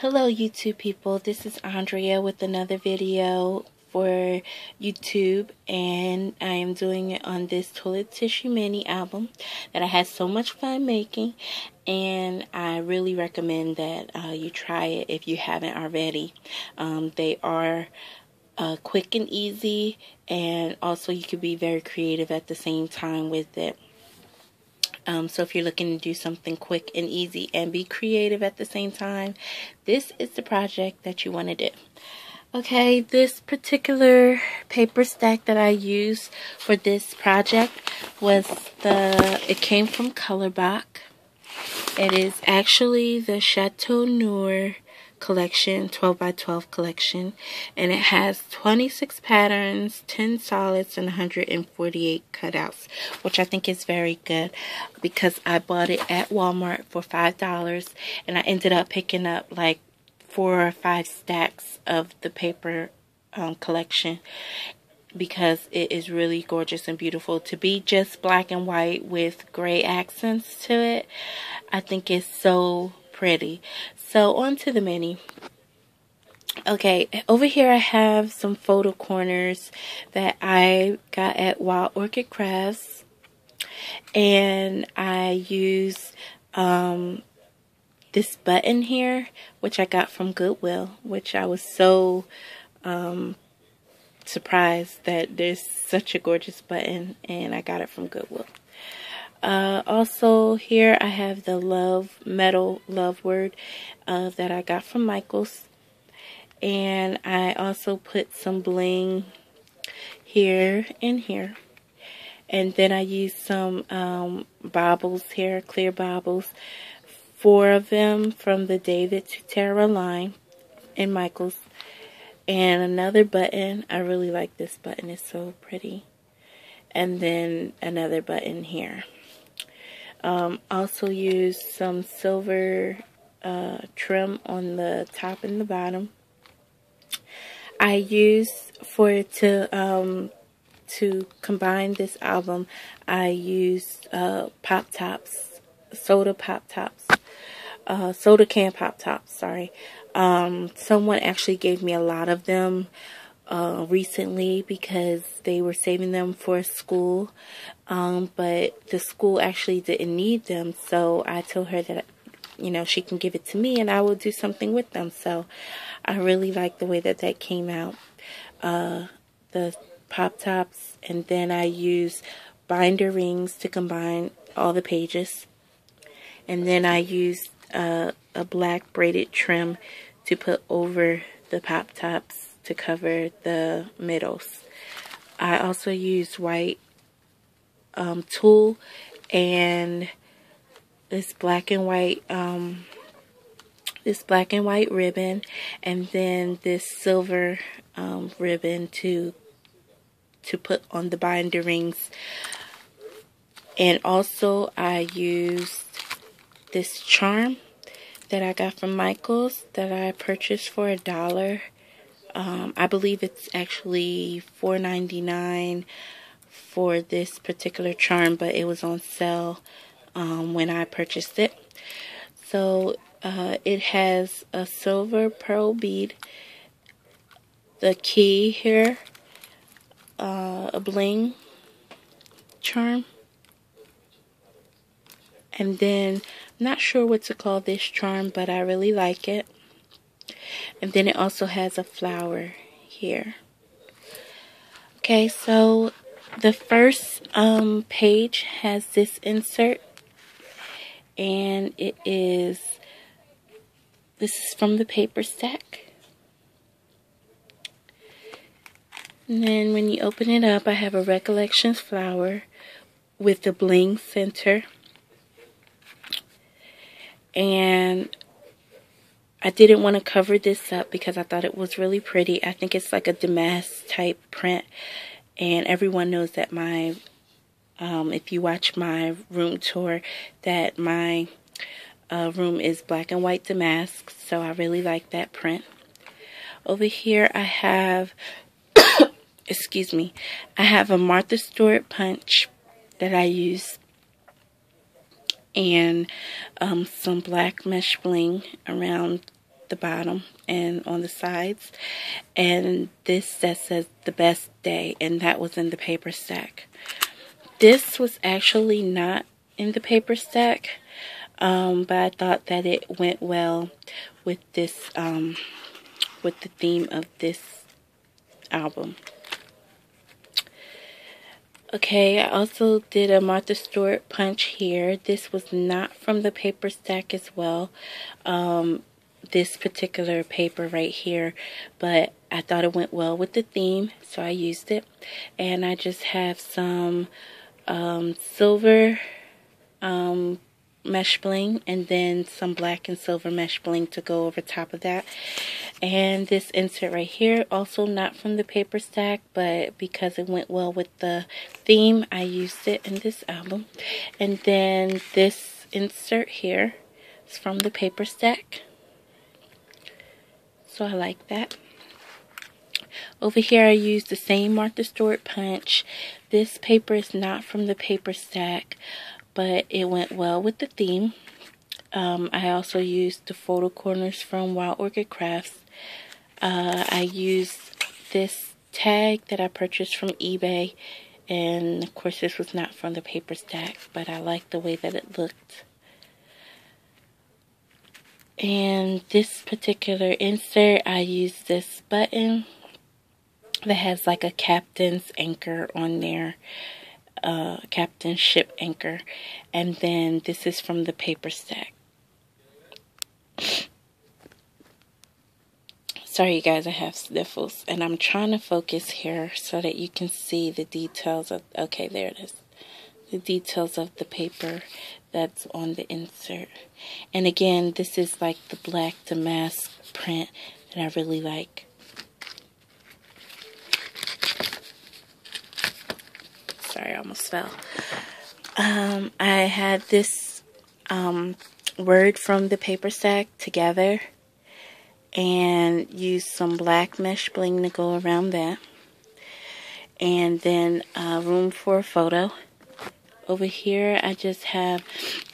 Hello YouTube people, this is Andrea with another video for YouTube and I am doing it on this Toilet Tissue Mini album that I had so much fun making and I really recommend that uh, you try it if you haven't already. Um, they are uh, quick and easy and also you can be very creative at the same time with it. Um, so if you're looking to do something quick and easy and be creative at the same time, this is the project that you want to do. Okay, this particular paper stack that I used for this project was the, it came from Colorbok. It is actually the Chateau Noir collection, 12 by 12 collection, and it has 26 patterns, 10 solids, and 148 cutouts, which I think is very good because I bought it at Walmart for $5 and I ended up picking up like four or five stacks of the paper um, collection because it is really gorgeous and beautiful. To be just black and white with gray accents to it, I think it's so pretty. So on to the mini. Okay, over here I have some photo corners that I got at Wild Orchid Crafts. And I use um, this button here, which I got from Goodwill, which I was so um, surprised that there's such a gorgeous button and I got it from Goodwill. Uh, also here I have the love metal love word uh, that I got from Michaels. And I also put some bling here and here. And then I used some um, baubles here clear baubles. Four of them from the David Tutera line in Michaels. And another button I really like this button it's so pretty. And then another button here um, also use some silver uh, trim on the top and the bottom. I use for to um, to combine this album. I used uh, pop tops, soda pop tops, uh, soda can pop tops. Sorry, um, someone actually gave me a lot of them uh, recently because they were saving them for school, um, but the school actually didn't need them. So I told her that, you know, she can give it to me and I will do something with them. So I really like the way that that came out. Uh, the pop tops, and then I use binder rings to combine all the pages. And then I used uh, a black braided trim to put over the pop tops to cover the middles. I also used white um, tulle and this black and white um, this black and white ribbon and then this silver um, ribbon to to put on the binder rings and also I used this charm that I got from Michaels that I purchased for a dollar um, I believe it's actually $4.99 for this particular charm, but it was on sale um, when I purchased it. So uh, it has a silver pearl bead, the key here, uh, a bling charm, and then I'm not sure what to call this charm, but I really like it. And then it also has a flower here. Okay, so the first um, page has this insert. And it is, this is from the paper stack. And then when you open it up, I have a Recollections flower with the bling center. And I didn't want to cover this up because I thought it was really pretty. I think it's like a damask type print. And everyone knows that my, um, if you watch my room tour, that my uh, room is black and white damask. So I really like that print. Over here I have, excuse me, I have a Martha Stewart punch that I use and um, some black mesh bling around the bottom and on the sides. And this that says the best day and that was in the paper stack. This was actually not in the paper stack. Um, but I thought that it went well with this um, with the theme of this album. Okay, I also did a Martha Stewart punch here. This was not from the paper stack as well. Um, this particular paper right here, but I thought it went well with the theme, so I used it. And I just have some um, silver um, mesh bling and then some black and silver mesh bling to go over top of that and this insert right here also not from the paper stack but because it went well with the theme I used it in this album. And then this insert here is from the paper stack. So I like that. Over here I used the same Martha Stewart punch. This paper is not from the paper stack but it went well with the theme. Um, I also used the photo corners from Wild Orchid Crafts. Uh, I used this tag that I purchased from eBay. And of course this was not from the paper stack, but I liked the way that it looked. And this particular insert, I used this button that has like a captain's anchor on there uh, Captain Ship Anchor. And then this is from the paper stack. Sorry, you guys, I have sniffles. And I'm trying to focus here so that you can see the details of... Okay, there it is. The details of the paper that's on the insert. And again, this is like the black damask print that I really like. Sorry, I almost fell. Um, I had this um, word from the paper stack together and use some black mesh bling to go around that. And then uh, room for a photo. Over here, I just have,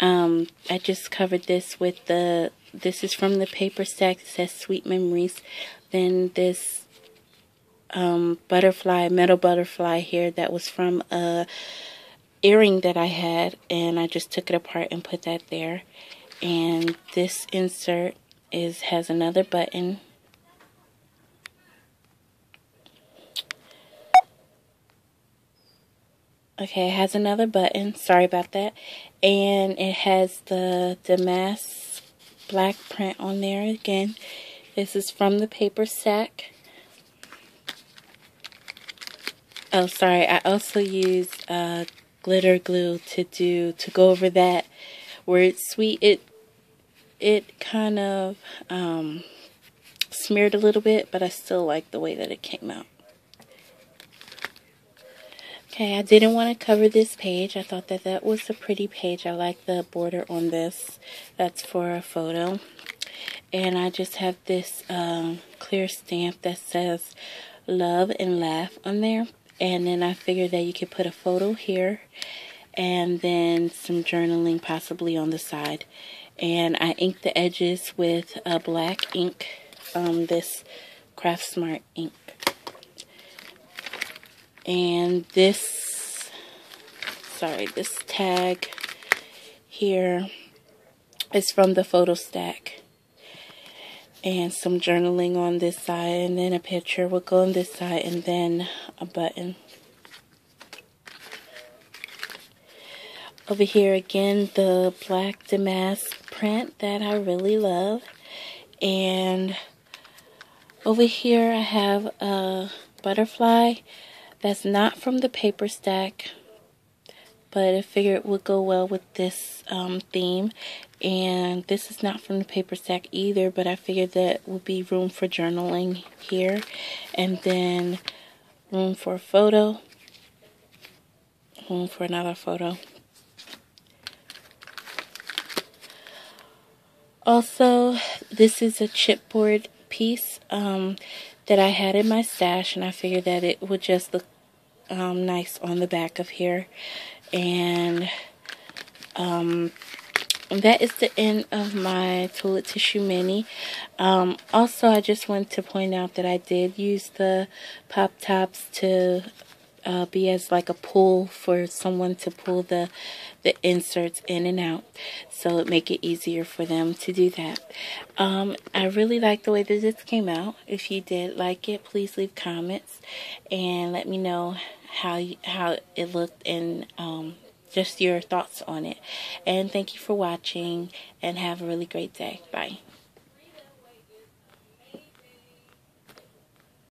um, I just covered this with the, this is from the paper stack. It says Sweet Memories. Then this um, butterfly, metal butterfly here that was from a earring that I had and I just took it apart and put that there. And this insert is has another button. Okay, it has another button. Sorry about that. And it has the damask black print on there again. This is from the paper sack. Oh, sorry. I also used uh, glitter glue to do to go over that where it's sweet. It it kind of um, smeared a little bit, but I still like the way that it came out. Okay, I didn't want to cover this page. I thought that that was a pretty page. I like the border on this. That's for a photo. And I just have this um, clear stamp that says love and laugh on there. And then I figured that you could put a photo here and then some journaling possibly on the side. And I inked the edges with a black ink, um, this Craft Smart ink. And this, sorry, this tag here is from the photo stack. And some journaling on this side and then a picture. Will go on this side and then a button over here again the black damask print that I really love. And over here I have a butterfly that's not from the paper stack but I figured it would go well with this um, theme. And this is not from the paper stack either but I figured that would be room for journaling here. And then room for a photo. Room for another photo also this is a chipboard piece um, that I had in my stash and I figured that it would just look um, nice on the back of here and um, that is the end of my toilet tissue mini. Um, also, I just want to point out that I did use the pop tops to uh, be as like a pull for someone to pull the the inserts in and out. So it make it easier for them to do that. Um, I really like the way that this came out. If you did like it please leave comments and let me know how you, how it looked and um, just your thoughts on it. And thank you for watching and have a really great day. Bye